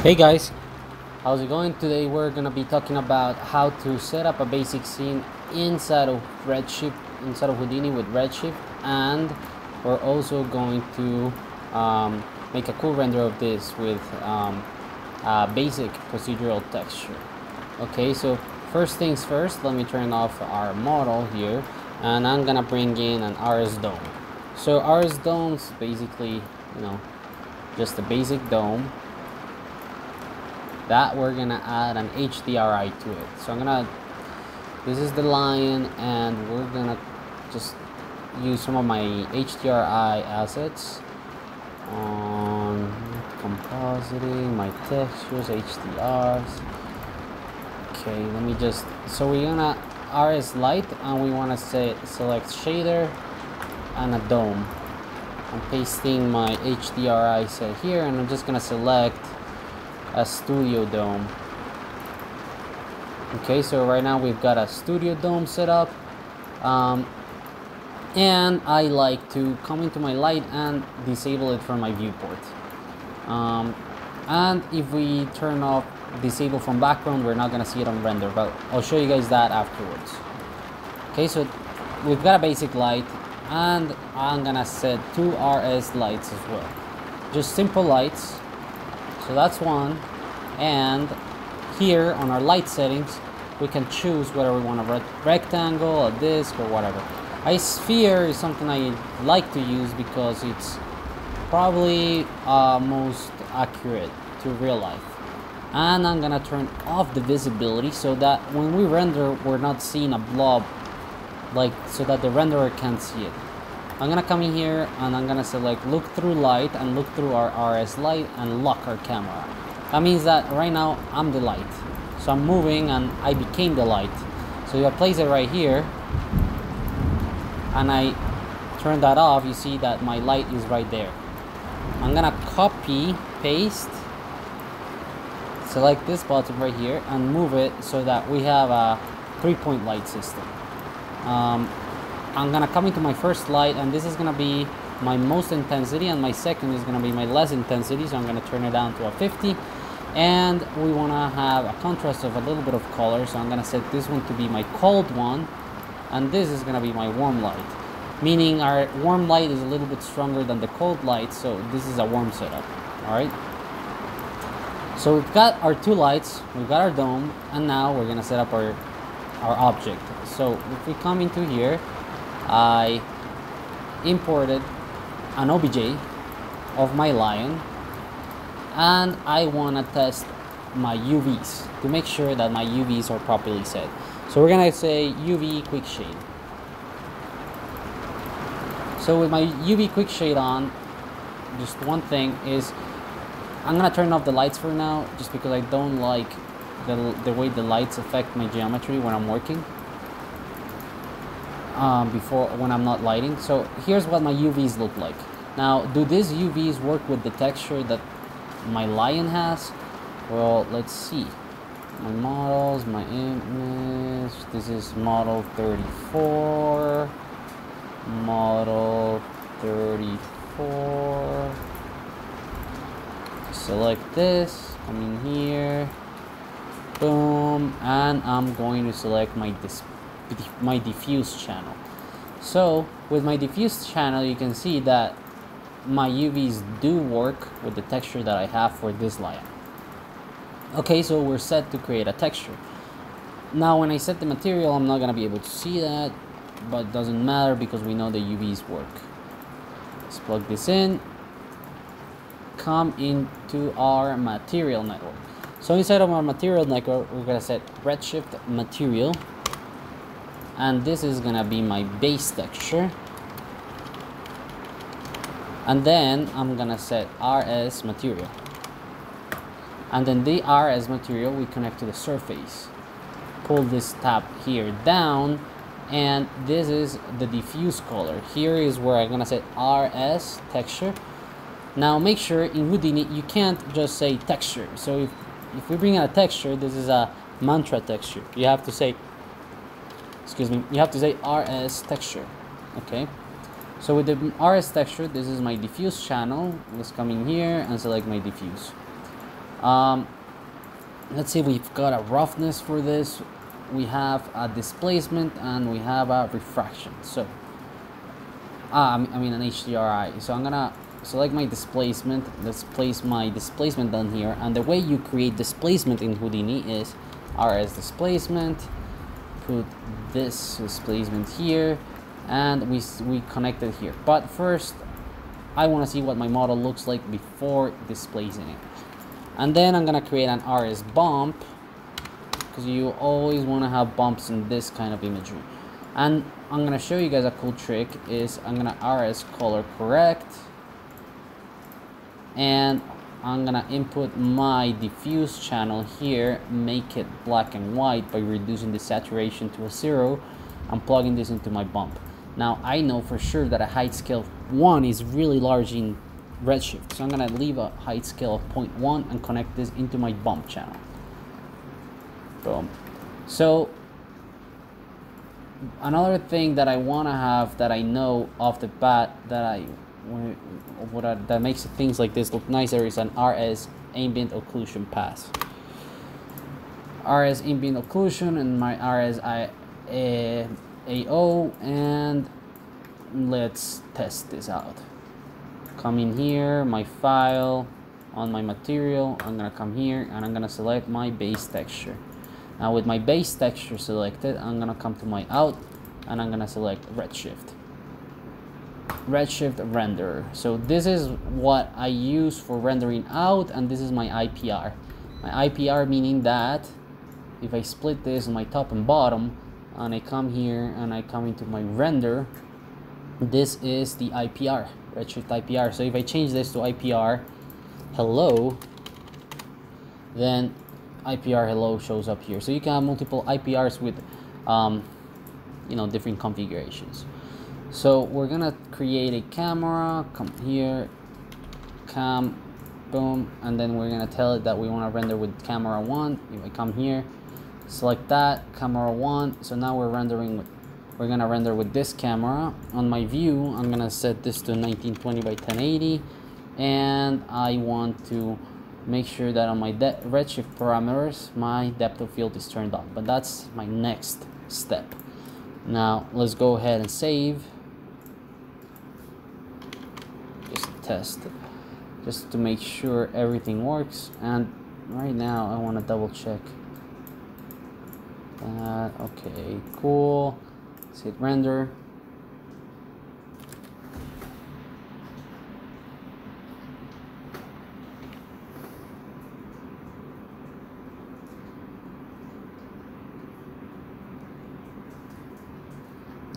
Hey guys, how's it going? Today we're gonna be talking about how to set up a basic scene inside of Redshift, inside of Houdini with Redshift, and we're also going to um, make a cool render of this with um, a basic procedural texture. Okay, so first things first, let me turn off our model here, and I'm gonna bring in an RS dome. So RS domes basically, you know, just a basic dome that we're gonna add an HDRI to it. So I'm gonna, this is the lion and we're gonna just use some of my HDRI assets on compositing, my textures, HDRs. Okay, let me just, so we're gonna RS light and we wanna say select shader and a dome. I'm pasting my HDRI set here and I'm just gonna select a studio dome. Okay so right now we've got a studio dome set up um, and I like to come into my light and disable it from my viewport. Um, and if we turn off disable from background we're not gonna see it on render but I'll show you guys that afterwards. Okay so we've got a basic light and I'm gonna set two RS lights as well. Just simple lights so that's one. And here on our light settings we can choose whether we want a rectangle a disc or whatever. A sphere is something I like to use because it's probably uh, most accurate to real life. And I'm gonna turn off the visibility so that when we render we're not seeing a blob like so that the renderer can't see it I'm gonna come in here and I'm gonna select look through light and look through our RS light and lock our camera. That means that right now I'm the light. So I'm moving and I became the light. So if I place it right here and I turn that off, you see that my light is right there. I'm gonna copy, paste, select this button right here and move it so that we have a three-point light system. Um, I'm gonna come into my first light and this is gonna be my most intensity and my second is gonna be my less intensity so I'm gonna turn it down to a 50 and we wanna have a contrast of a little bit of color so I'm gonna set this one to be my cold one and this is gonna be my warm light. Meaning our warm light is a little bit stronger than the cold light so this is a warm setup alright so we've got our two lights we've got our dome and now we're gonna set up our our object. So if we come into here I imported an OBJ of my lion and I want to test my UVs to make sure that my UVs are properly set. So we're gonna say UV quick shade. So with my UV quick shade on, just one thing is I'm gonna turn off the lights for now just because I don't like the, the way the lights affect my geometry when I'm working um, before when I'm not lighting. So here's what my UVs look like. Now, do these UVs work with the texture that my lion has? Well, let's see. My models, my image, this is model 34, model 34. Select this, come in here, boom, and I'm going to select my display my diffuse channel. So with my diffuse channel, you can see that my UVs do work with the texture that I have for this lion. Okay, so we're set to create a texture. Now when I set the material, I'm not gonna be able to see that, but it doesn't matter because we know the UVs work. Let's plug this in, come into our material network. So inside of our material network, we're gonna set redshift material and this is gonna be my base texture. And then I'm gonna set RS material. And then the RS material we connect to the surface. Pull this tab here down and this is the diffuse color. Here is where I'm gonna set RS texture. Now make sure in Houdini you can't just say texture. So if, if we bring in a texture this is a mantra texture. You have to say excuse me, you have to say RS texture, okay? So with the RS texture, this is my diffuse channel. Let's come in here and select my diffuse. Um, let's say we've got a roughness for this. We have a displacement and we have a refraction. So, uh, I mean an HDRI. So I'm gonna select my displacement. Let's place my displacement down here. And the way you create displacement in Houdini is RS displacement. Put this displacement here and we, we connect it here. But first, I want to see what my model looks like before displacing it. And then I'm going to create an RS bump because you always want to have bumps in this kind of imagery. And I'm going to show you guys a cool trick is I'm going to RS color correct and I'm gonna input my diffuse channel here make it black and white by reducing the saturation to a zero I'm plugging this into my bump. Now I know for sure that a height scale of 1 is really large in redshift so I'm gonna leave a height scale of 0.1 and connect this into my bump channel. Boom. So another thing that I want to have that I know off the bat that I what are, that makes things like this look nicer is an RS ambient occlusion pass. RS ambient occlusion and my RS I, uh, AO and let's test this out. Come in here, my file, on my material, I'm gonna come here and I'm gonna select my base texture. Now with my base texture selected, I'm gonna come to my out and I'm gonna select redshift. Redshift render. So this is what I use for rendering out and this is my IPR. My IPR meaning that if I split this on my top and bottom and I come here and I come into my render, this is the IPR, Redshift IPR. So if I change this to IPR hello, then IPR hello shows up here. So you can have multiple IPRs with, um, you know, different configurations. So we're gonna create a camera, come here, cam, boom, and then we're gonna tell it that we wanna render with camera one. If I come here, select that, camera one. So now we're rendering with, we're gonna render with this camera. On my view, I'm gonna set this to 1920 by 1080, and I want to make sure that on my redshift parameters, my depth of field is turned on. But that's my next step. Now let's go ahead and save. Test just to make sure everything works. And right now I want to double check that. Okay cool. Let's hit render.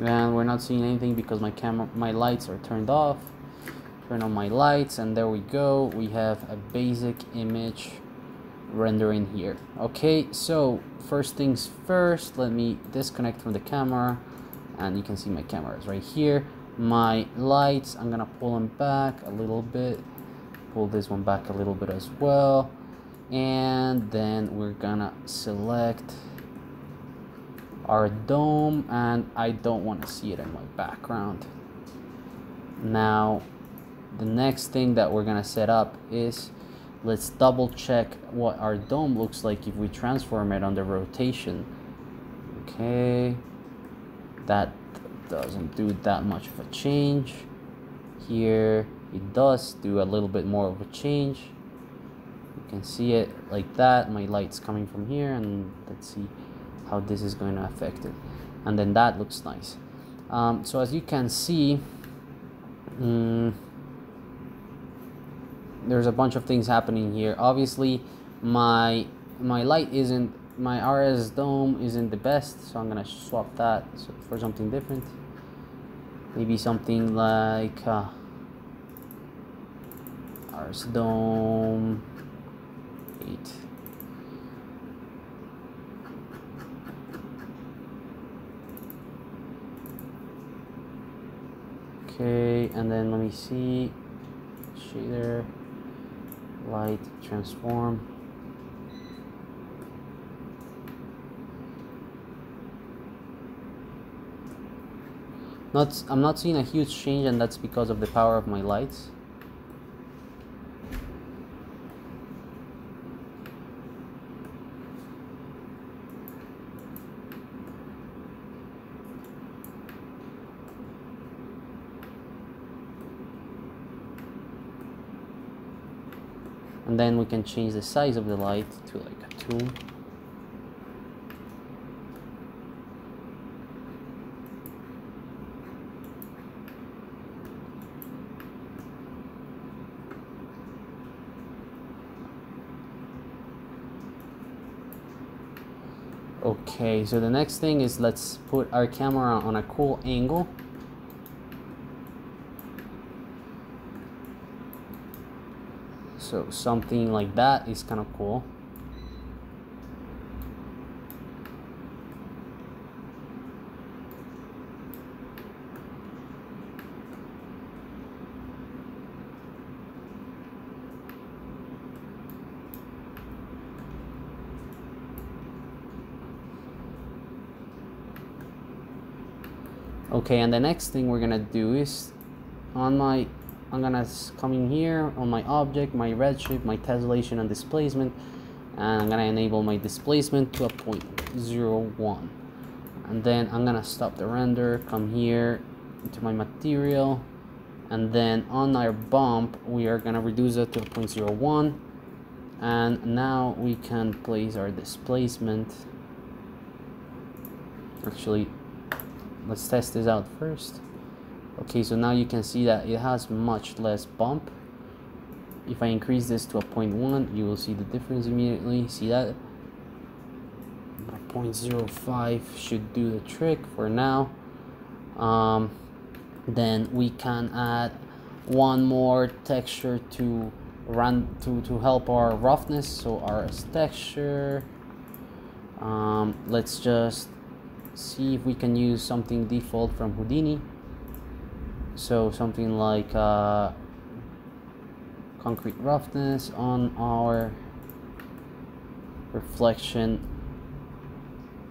And we're not seeing anything because my camera my lights are turned off turn on my lights and there we go. We have a basic image rendering here. Okay so first things first let me disconnect from the camera and you can see my camera is right here. My lights I'm gonna pull them back a little bit pull this one back a little bit as well and then we're gonna select our dome and I don't want to see it in my background. Now the next thing that we're gonna set up is let's double check what our dome looks like if we transform it under rotation. Okay. That doesn't do that much of a change. Here it does do a little bit more of a change. You can see it like that. My light's coming from here and let's see how this is going to affect it. And then that looks nice. Um, so as you can see um, there's a bunch of things happening here. Obviously my my light isn't my RS dome isn't the best so I'm gonna swap that for something different. Maybe something like uh, RS dome 8 okay and then let me see. Shader light transform. Not I'm not seeing a huge change and that's because of the power of my lights and then we can change the size of the light to like a 2 Okay, so the next thing is let's put our camera on a cool angle. So something like that is kind of cool. okay and the next thing we're gonna do is on my I'm gonna come in here on my object my redshift my tessellation and displacement and I'm gonna enable my displacement to a 0.01 and then I'm gonna stop the render come here into my material and then on our bump we are gonna reduce it to a 0.01 and now we can place our displacement. Actually let's test this out first okay so now you can see that it has much less bump. If I increase this to a 0.1 you will see the difference immediately. See that? 0.05 should do the trick for now. Um, then we can add one more texture to run to to help our roughness. So our texture um, let's just see if we can use something default from Houdini so something like uh, concrete roughness on our reflection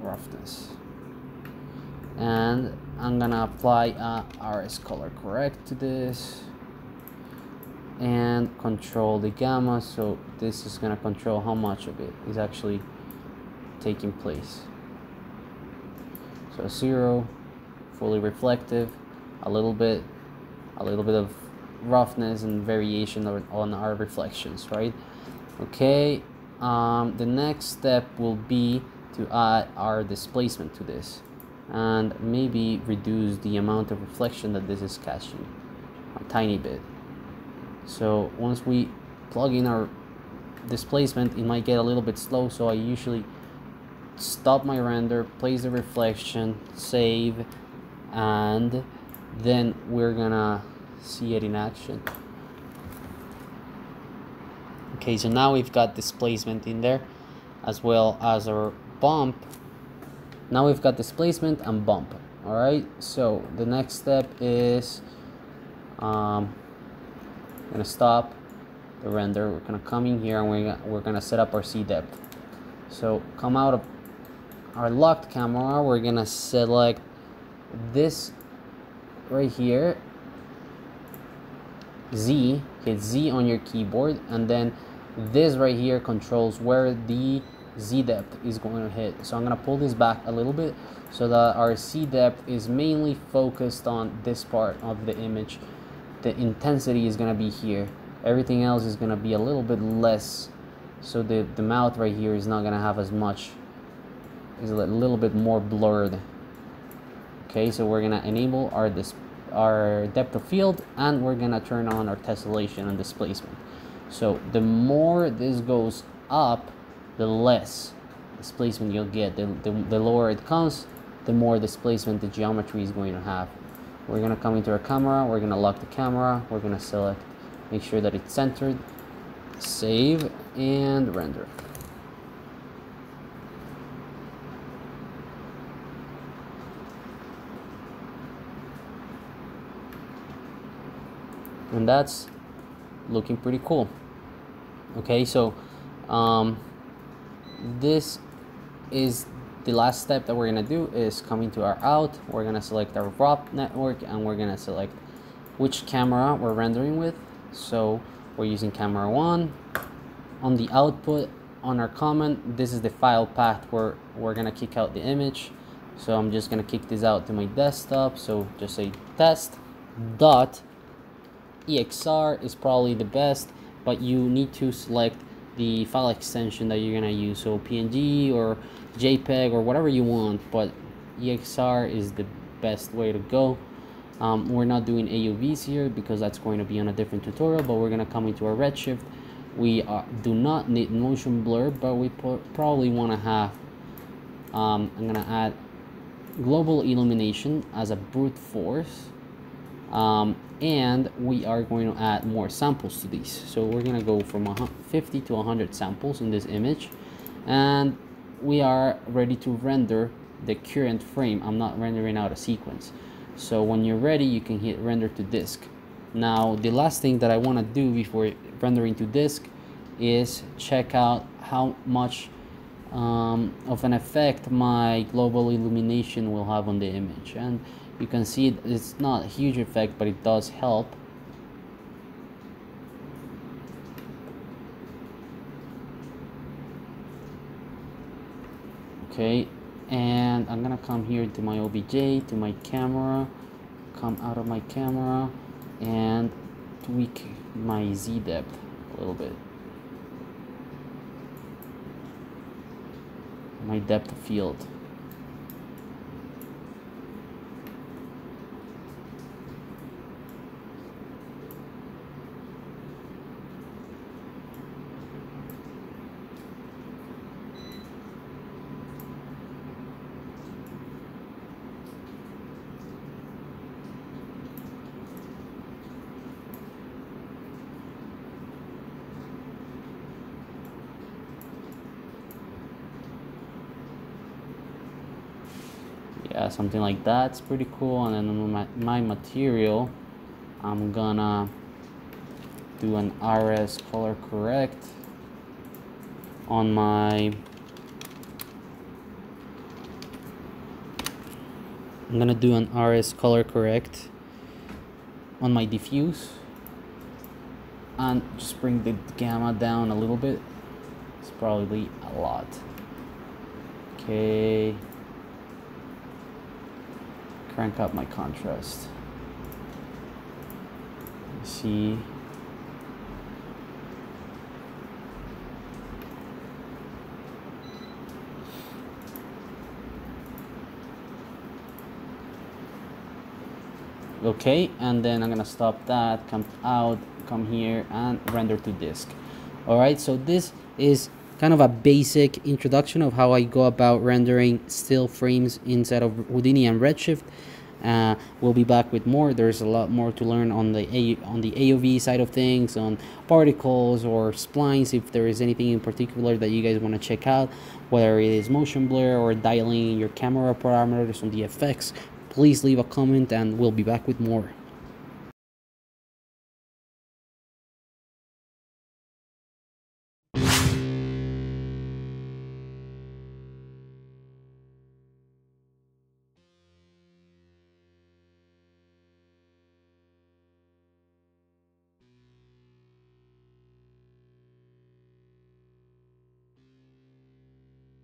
roughness. And I'm gonna apply a RS color correct to this and control the gamma. So this is gonna control how much of it is actually taking place. So zero, fully reflective, a little bit, a little bit of roughness and variation on our reflections, right? Okay, um, the next step will be to add our displacement to this and maybe reduce the amount of reflection that this is catching a tiny bit. So once we plug in our displacement, it might get a little bit slow, so I usually stop my render, place the reflection, save, and then we're gonna see it in action. Okay, so now we've got displacement in there as well as our bump. Now we've got displacement and bump. All right, so the next step is um, gonna stop the render. We're gonna come in here and we're gonna, we're gonna set up our Z depth. So come out of our locked camera, we're gonna select this right here, Z, hit Z on your keyboard, and then this right here controls where the Z depth is going to hit. So I'm gonna pull this back a little bit so that our Z depth is mainly focused on this part of the image. The intensity is gonna be here. Everything else is gonna be a little bit less. So the, the mouth right here is not gonna have as much is a little bit more blurred okay so we're gonna enable our this our depth of field and we're gonna turn on our tessellation and displacement. So the more this goes up the less displacement you'll get. The, the, the lower it comes the more displacement the geometry is going to have. We're gonna come into our camera we're gonna lock the camera we're gonna select make sure that it's centered save and render and that's looking pretty cool. Okay so um, this is the last step that we're gonna do is coming to our out. We're gonna select our ROP network and we're gonna select which camera we're rendering with. So we're using camera one. On the output on our comment this is the file path where we're gonna kick out the image. So I'm just gonna kick this out to my desktop. So just say test dot EXR is probably the best but you need to select the file extension that you're gonna use. So PNG or JPEG or whatever you want but EXR is the best way to go. Um, we're not doing AOVs here because that's going to be on a different tutorial but we're gonna come into our Redshift. We are, do not need motion blur but we probably want to have um, I'm gonna add global illumination as a brute force um, and we are going to add more samples to these. So we're going to go from 50 to 100 samples in this image. And we are ready to render the current frame. I'm not rendering out a sequence. So when you're ready you can hit render to disk. Now the last thing that I want to do before rendering to disk is check out how much um, of an effect my global illumination will have on the image. And you can see it's not a huge effect but it does help. Okay and I'm gonna come here to my OBJ to my camera come out of my camera and tweak my Z depth a little bit. My depth of field yeah something like that. It's pretty cool. And then my, my material I'm gonna do an RS color correct on my I'm gonna do an RS color correct on my diffuse and just bring the gamma down a little bit. It's probably a lot. Okay crank up my contrast. See. okay and then I'm gonna stop that come out come here and render to disk all right so this is kind of a basic introduction of how I go about rendering still frames inside of Houdini and Redshift. Uh, we'll be back with more. There's a lot more to learn on the a on the AOV side of things, on particles or splines. If there is anything in particular that you guys want to check out, whether it is motion blur or dialing your camera parameters on the effects, please leave a comment and we'll be back with more.